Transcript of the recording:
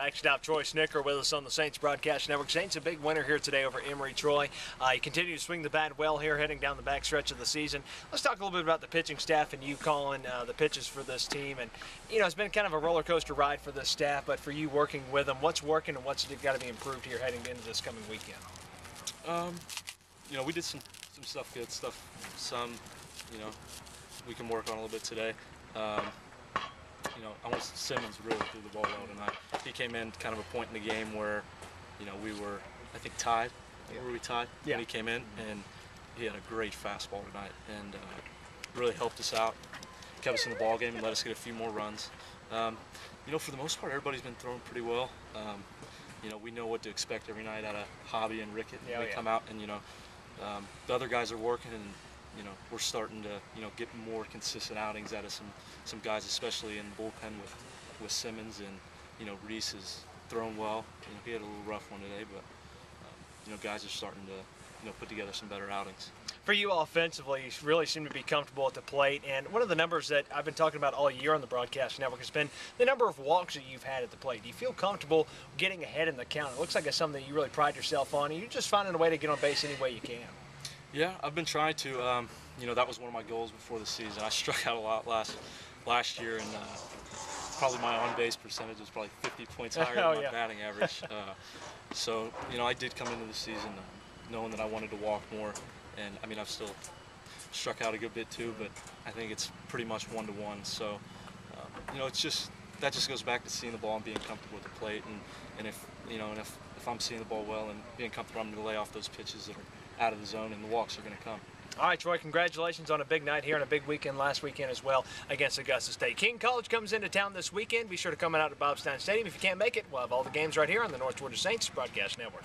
Action out Troy Snitker with us on the Saints Broadcast Network. Saints a big winner here today over Emory Troy. Uh, you continue to swing the bat well here heading down the back stretch of the season. Let's talk a little bit about the pitching staff and you calling uh, the pitches for this team. And, you know, it's been kind of a roller coaster ride for this staff, but for you working with them, what's working and what's got to be improved here heading into this coming weekend? Um, you know, we did some, some stuff good, stuff, some, you know, we can work on a little bit today. Um, I want Simmons really threw the ball well tonight. He came in kind of a point in the game where, you know, we were, I think, tied. Yeah. Were we tied yeah. when he came in? And he had a great fastball tonight and uh, really helped us out, kept us in the ball game, and let us get a few more runs. Um, you know, for the most part, everybody's been throwing pretty well. Um, you know, we know what to expect every night out of Hobby and Rickett. Yeah, they yeah. come out and, you know, um, the other guys are working and you know, we're starting to, you know, get more consistent outings out of some, some guys, especially in the bullpen with, with Simmons and, you know, Reese is throwing well. You know, he had a little rough one today, but, um, you know, guys are starting to, you know, put together some better outings. For you offensively, you really seem to be comfortable at the plate. And one of the numbers that I've been talking about all year on the broadcast network has been the number of walks that you've had at the plate. Do you feel comfortable getting ahead in the count? It looks like it's something that you really pride yourself on. And you're just finding a way to get on base any way you can. Yeah, I've been trying to. Um, you know, that was one of my goals before the season. I struck out a lot last last year, and uh, probably my on-base percentage was probably 50 points higher oh, than my yeah. batting average. uh, so, you know, I did come into the season uh, knowing that I wanted to walk more, and I mean, I've still struck out a good bit too, but I think it's pretty much one to one. So, um, you know, it's just that just goes back to seeing the ball and being comfortable with the plate, and and if you know, and if if I'm seeing the ball well and being comfortable, I'm going to lay off those pitches that are out of the zone, and the walks are going to come. All right, Troy, congratulations on a big night here and a big weekend last weekend as well against Augusta State. King College comes into town this weekend. Be sure to come out to Bob Stein Stadium. If you can't make it, we'll have all the games right here on the North Georgia Saints Broadcast Network.